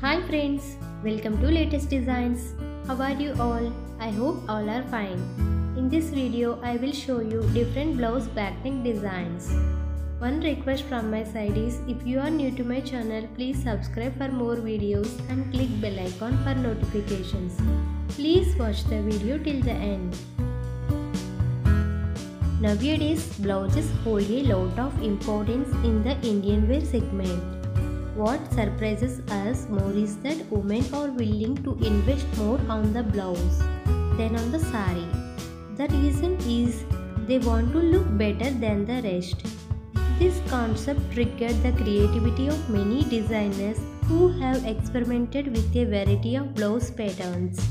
Hi friends, welcome to latest designs. How are you all? I hope all are fine. In this video, I will show you different blouse backneck designs. One request from my side is if you are new to my channel, please subscribe for more videos and click bell icon for notifications. Please watch the video till the end. Nowadays, blouses hold a lot of importance in the Indian wear segment. What surprises us more is that women are willing to invest more on the blouse than on the sari. The reason is they want to look better than the rest. This concept triggered the creativity of many designers who have experimented with a variety of blouse patterns,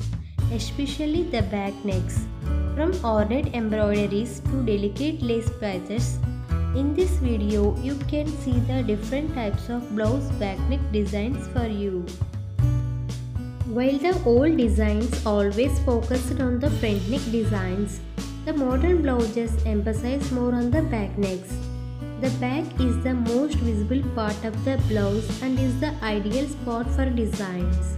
especially the back necks. From ornate embroideries to delicate lace patches, in this video, you can see the different types of blouse backneck designs for you. While the old designs always focused on the front neck designs, the modern blouses emphasize more on the back necks. The back is the most visible part of the blouse and is the ideal spot for designs.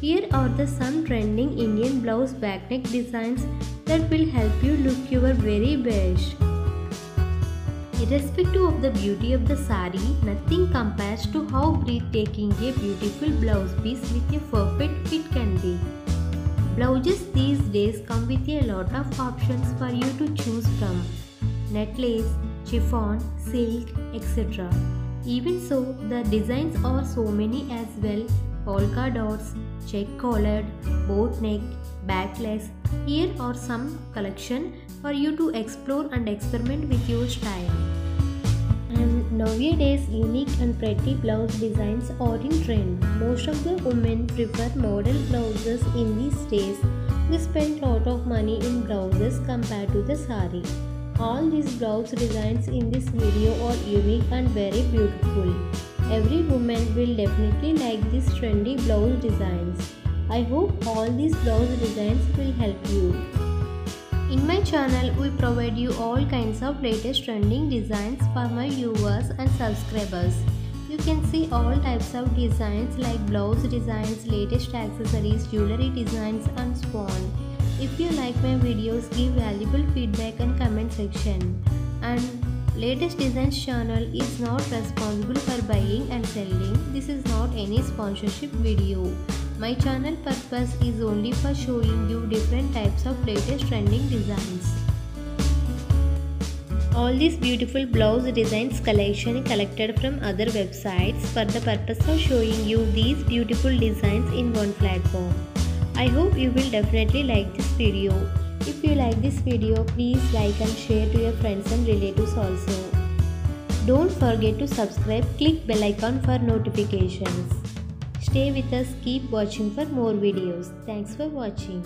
Here are the some trending Indian blouse backneck designs that will help you look your very best. Irrespective of the beauty of the sari, nothing compares to how breathtaking a beautiful blouse piece with a perfect fit can be. Blouses these days come with a lot of options for you to choose from. Net lace, chiffon, silk, etc. Even so, the designs are so many as well. Polka dots, check collared, boat neck, backless. Here are some collection for you to explore and experiment with your style. Nowadays, unique and pretty blouse designs are in trend. Most of the women prefer model blouses in these days. We spend lot of money in blouses compared to the sari. All these blouse designs in this video are unique and very beautiful. Every woman will definitely like these trendy blouse designs. I hope all these blouse designs will help you. In my channel, we provide you all kinds of latest trending designs for my viewers and subscribers. You can see all types of designs like blouse designs, latest accessories, jewelry designs and so on. If you like my videos, give valuable feedback in comment section. And latest designs channel is not responsible for buying and selling. This is not any sponsorship video. My channel purpose is only for showing you different types of latest trending designs. All these beautiful blouse designs collection collected from other websites for the purpose of showing you these beautiful designs in one platform. I hope you will definitely like this video. If you like this video, please like and share to your friends and relatives also. Don't forget to subscribe, click bell icon for notifications. Stay with us, keep watching for more videos. Thanks for watching.